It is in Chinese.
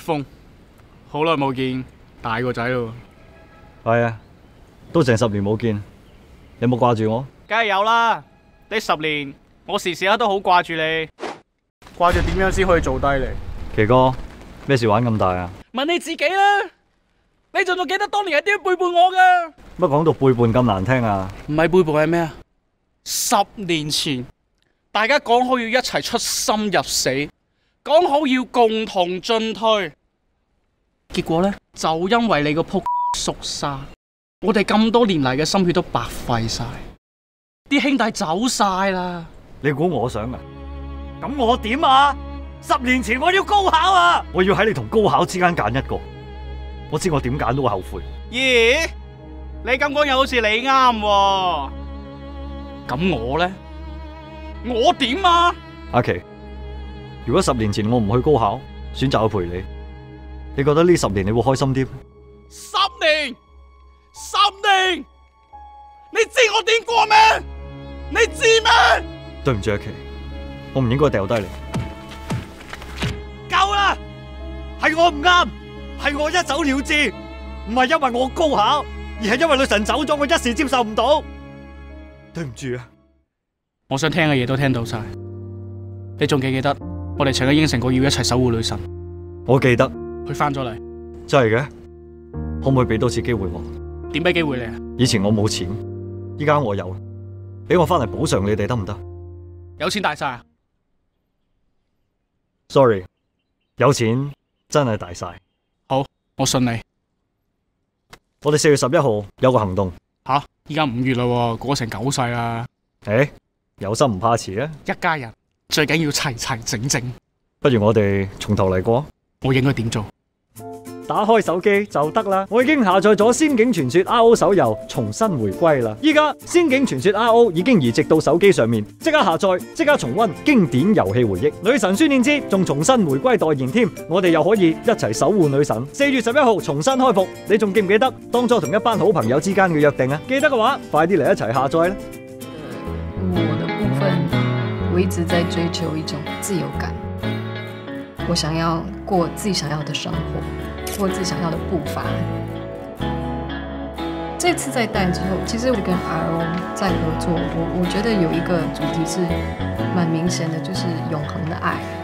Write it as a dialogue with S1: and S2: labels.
S1: 峰，好耐冇见，大个仔咯。
S2: 系啊，都成十年冇见，有冇挂住我？
S1: 梗系有啦，呢十年我时时刻都好挂住你，挂住点样先可以做低你？
S2: 奇哥，咩事玩咁大啊？
S1: 问你自己啦，你仲仲记得当年系点背叛我噶？
S2: 乜讲到背叛咁难听啊？
S1: 唔系背叛系咩啊？十年前，大家讲好要一齐出心入死。讲好要共同进退，结果呢，就因为你个扑熟沙，我哋咁多年嚟嘅心血都白费晒，啲兄弟走晒啦。
S2: 你估我想啊？咁我点啊？十年前我要高考啊！我要喺你同高考之间拣一个，我知我点拣都会后悔。
S1: 咦？你咁讲又好似你啱喎。咁我呢？我点啊？
S2: 阿奇。如果十年前我唔去高考，选择去陪你，你觉得呢十年你会开心啲咩？
S1: 三年，三年，你知我点过咩？你知咩？
S2: 对唔住阿琪，我唔应该掉低你。够啦，系我唔啱，系我一走了之，唔系因为我高考，而系因为女神走咗，我一时接受唔到。对唔住啊，
S1: 我想听嘅嘢都听到晒，你仲记唔记得？我哋曾经应承过要一齐守护女神，
S2: 我记得
S1: 佢翻咗嚟，
S2: 真系嘅，可唔可以俾多次机会我？
S1: 点俾机会你啊？
S2: 以前我冇钱，依家我有，俾我翻嚟补偿你哋得唔得？
S1: 有钱大晒啊
S2: ！Sorry，有钱真系大晒。
S1: 好，我信你。
S2: 我哋四月十一号有个行动。
S1: 吓，依家五月啦，过成九世啦。
S2: 诶，有心唔怕迟啊！
S1: 一家人。最紧要齐齐整整，
S2: 不如我哋从头嚟过，
S1: 我应该点做？
S2: 打开手机就得啦，我已经下载咗《仙境传说 RO》手游，重新回归啦！依家《仙境传说 RO》已经移植到手机上面，即刻下载，即刻重温经典游戏回忆。女神孙燕姿仲重新回归代言添，我哋又可以一齐守护女神。四月十一号重新开服，你仲记唔记得当初同一班好朋友之间嘅约定啊？记得嘅话，快啲嚟一齐下载啦！
S3: 我的部分。一直在追求一种自由感，我想要过自己想要的生活，过自己想要的步伐。这次再带之后，其实我跟 RO 在合作，我我觉得有一个主题是蛮明显的，就是永恒的爱。